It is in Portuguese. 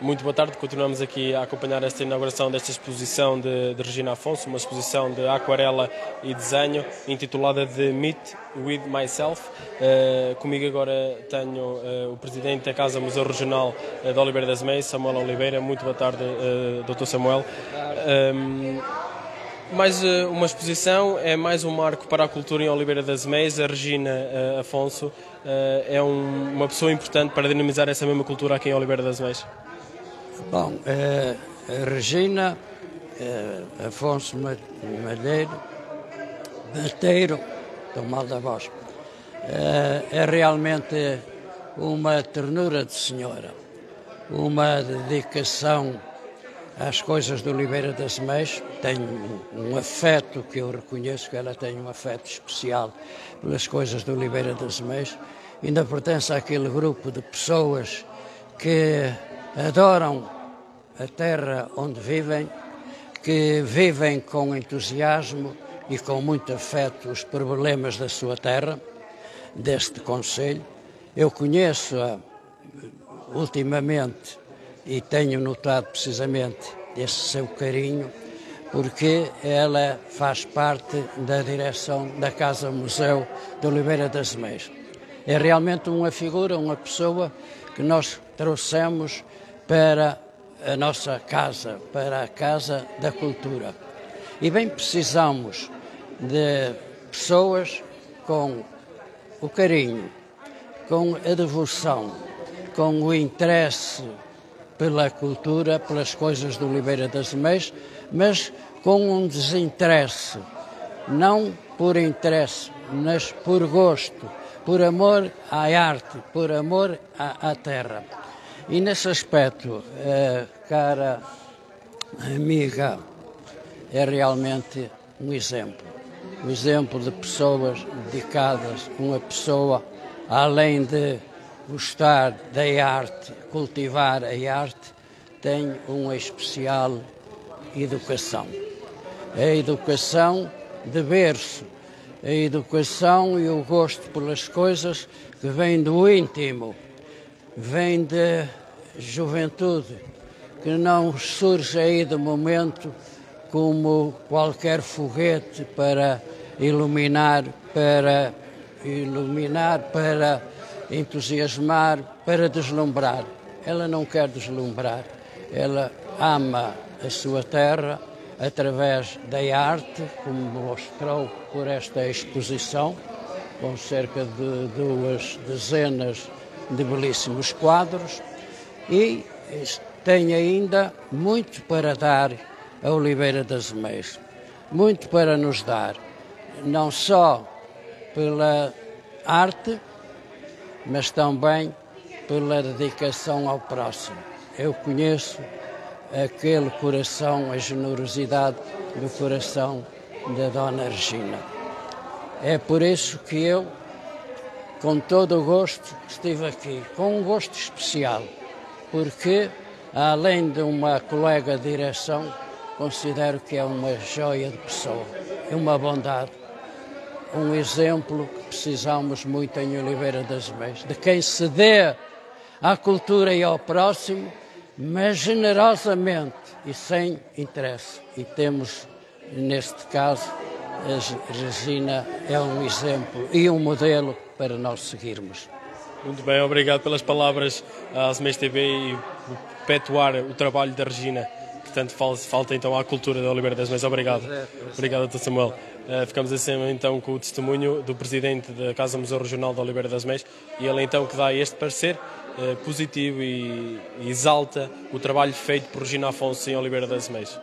Muito boa tarde, continuamos aqui a acompanhar esta inauguração desta exposição de, de, Regina Afonso, uma exposição de aquarela e desenho intitulada de Meet with Myself. Uh, comigo agora tenho uh, o presidente da Casa Museu Regional uh, de Oliveira das Meias, Samuel Oliveira. Muito boa tarde, uh, Dr. Samuel. Um, mais uma exposição, é mais um marco para a cultura em Oliveira das Meias. A Regina Afonso é um, uma pessoa importante para dinamizar essa mesma cultura aqui em Oliveira das Meias. Bom, é, a Regina é, Afonso Malheiro, Bateiro, do mal da voz, é, é realmente uma ternura de senhora, uma dedicação às coisas de Oliveira das Meias, tem um, afeto que eu reconheço que ela tem um afeto especial pelas coisas de Oliveira das Meias, ainda pertence àquele grupo de pessoas que adoram a terra onde vivem, que vivem com entusiasmo e com muito afeto os problemas da sua terra, deste Conselho. Eu conheço-a ultimamente e tenho notado precisamente esse seu carinho, porque ela faz parte da direção da Casa Museu de Oliveira das Meias. É realmente uma figura, uma pessoa que nós trouxemos para a nossa casa para a Casa da Cultura. E bem precisamos de pessoas com o carinho, com a devoção, com o interesse pela cultura, pelas coisas do Oliveira das Meias, mas com um desinteresse, não por interesse, mas por gosto, por amor à arte, por amor à, à terra. E nesse aspecto, a cara amiga é realmente um exemplo. Um exemplo de pessoas dedicadas, uma pessoa, além de gostar da arte, cultivar a arte, tem uma especial educação. A educação de berço, a educação e o gosto pelas coisas que vem do íntimo vem da juventude, que não surge aí de momento como qualquer foguete para iluminar, para iluminar, para entusiasmar, para deslumbrar. Ela não quer deslumbrar, ela ama a sua terra através da arte, como mostrou por esta exposição, com cerca de duas dezenas de belíssimos quadros. E tem ainda muito para dar a Oliveira das Meias, muito para nos dar, não só pela arte, mas também pela dedicação ao próximo. Eu conheço aquele coração, a generosidade do coração da Dona Regina. É por isso que eu com todo o gosto estive aqui, com um gosto especial, porque, além de uma colega de direção, considero que é uma joia de pessoa, é uma bondade, um exemplo que precisamos muito em Oliveira das Meias, de quem se dê à cultura e ao próximo, mas generosamente e sem interesse. E temos, neste caso, a Regina é um exemplo e um modelo para nós seguirmos. Muito bem, obrigado pelas palavras à Semês TV e perpetuar o trabalho da Regina, que tanto falta então à cultura da Oliveira das Mães. Obrigado. Obrigado, Dr. Samuel. Uh, ficamos assim então com o testemunho do presidente da Casa Museu Regional da Oliveira das Mães e ele então que dá este parecer uh, positivo e, exalta o trabalho feito por Regina Afonso em Oliveira das Mães.